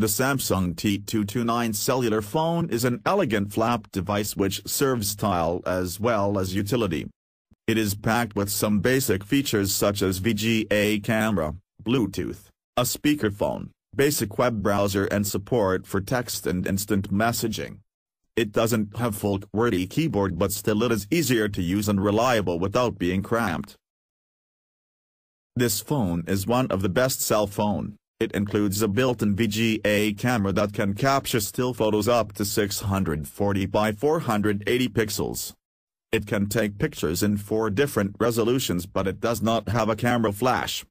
The Samsung T229 cellular phone is an elegant flap device which serves style as well as utility. It is packed with some basic features such as VGA camera, Bluetooth, a speakerphone, basic web browser and support for text and instant messaging. It doesn't have full QWERTY keyboard but still it is easier to use and reliable without being cramped. This phone is one of the best cell phone. It includes a built-in VGA camera that can capture still photos up to 640 by 480 pixels. It can take pictures in four different resolutions but it does not have a camera flash.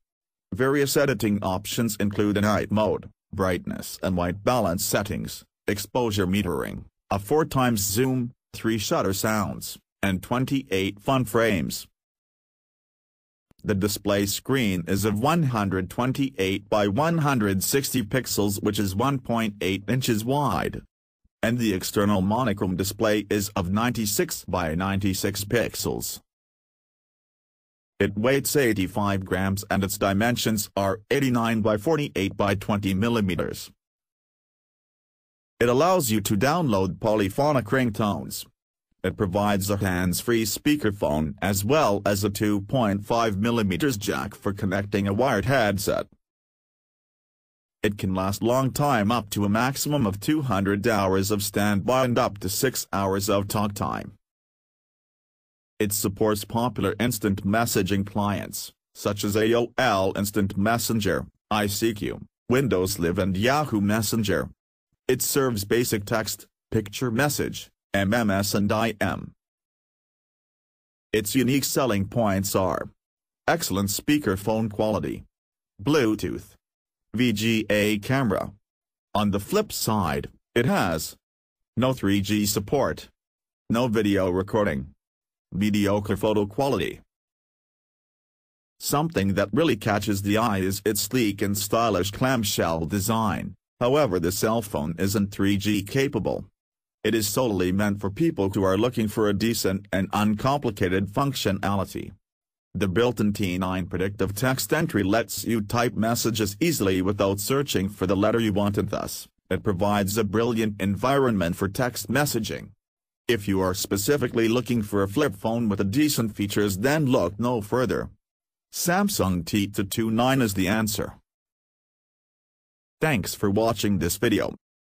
Various editing options include a night mode, brightness and white balance settings, exposure metering, a 4 times zoom, 3 shutter sounds, and 28 fun frames. The display screen is of 128 by 160 pixels which is 1.8 inches wide. And the external monochrome display is of 96 by 96 pixels. It weighs 85 grams and its dimensions are 89 by 48 by 20 millimeters. It allows you to download polyphonic ringtones. It provides a hands-free speakerphone as well as a 2.5mm jack for connecting a wired headset. It can last long time up to a maximum of 200 hours of standby and up to 6 hours of talk time. It supports popular instant messaging clients, such as AOL Instant Messenger, ICQ, Windows Live and Yahoo Messenger. It serves basic text, picture message, MMS and IM. Its unique selling points are excellent speakerphone quality, Bluetooth, VGA camera. On the flip side, it has no 3G support, no video recording, mediocre photo quality. Something that really catches the eye is its sleek and stylish clamshell design, however the cell phone isn't 3G capable. It is solely meant for people who are looking for a decent and uncomplicated functionality. The built-in T9 predictive text entry lets you type messages easily without searching for the letter you want and thus, it provides a brilliant environment for text messaging. If you are specifically looking for a flip phone with a decent features then look no further. Samsung T229 is the answer. Thanks for watching this video.